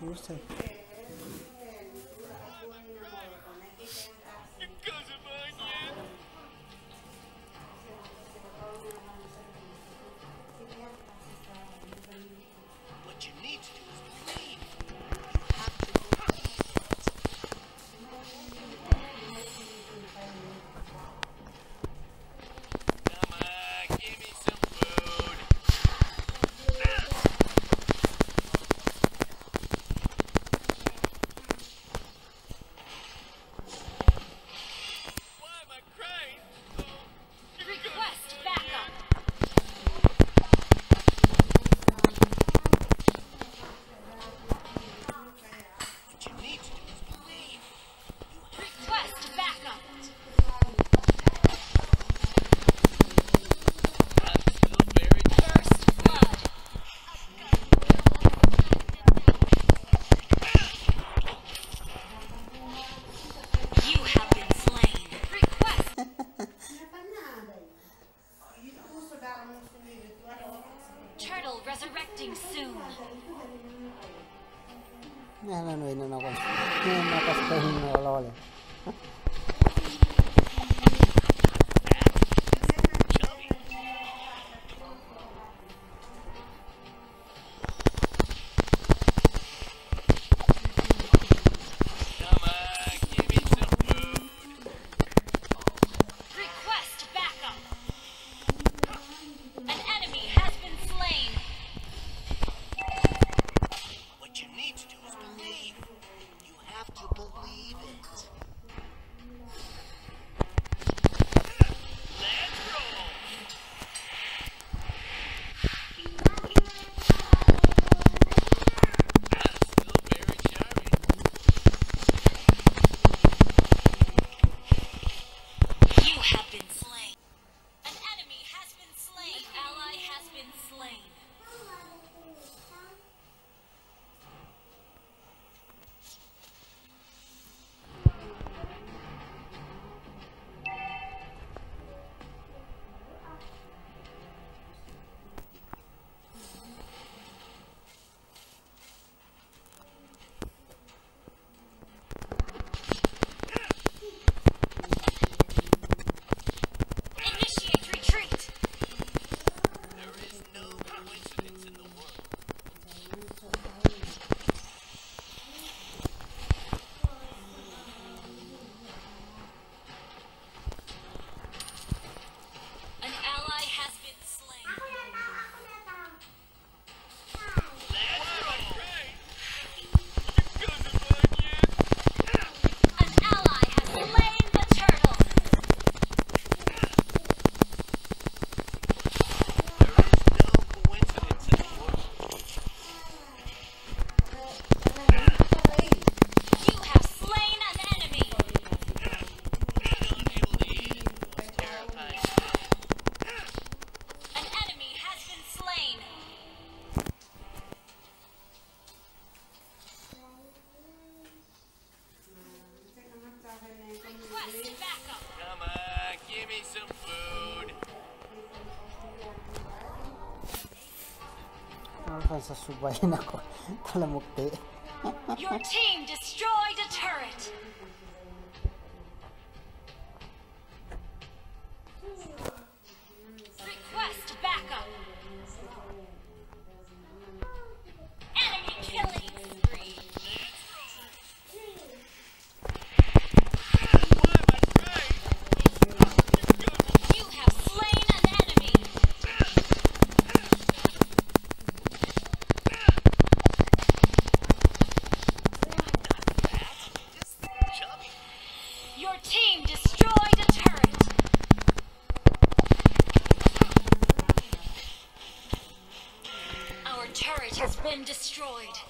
Seriously. What you need to do Subahin ako. Talamukti. Your team destroyed a turret. and destroyed.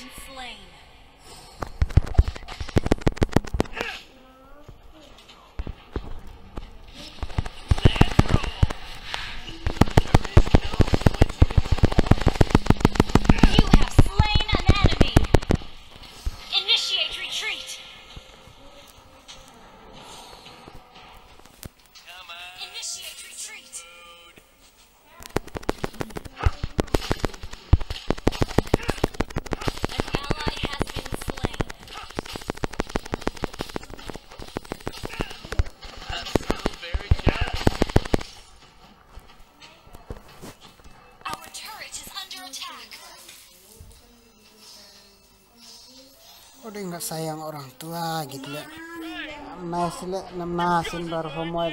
been slain. Sayang orang tua gitu ya masih namasin baru homoy